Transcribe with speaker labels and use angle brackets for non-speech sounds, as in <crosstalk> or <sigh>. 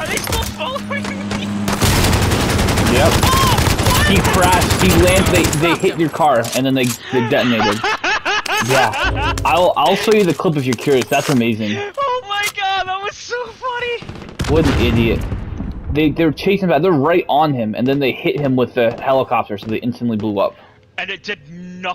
Speaker 1: Are they still following me.
Speaker 2: Yep.
Speaker 1: Oh,
Speaker 2: He crashed. He landed. They they hit your car and then they they detonated. <laughs> Yeah. I'll I'll show you the clip if you're curious. That's amazing.
Speaker 1: oh my god, that was so funny.
Speaker 2: What an idiot. They they're chasing back. They're right on him, and then they hit him with the helicopter, so they instantly blew up.
Speaker 1: And it did nothing.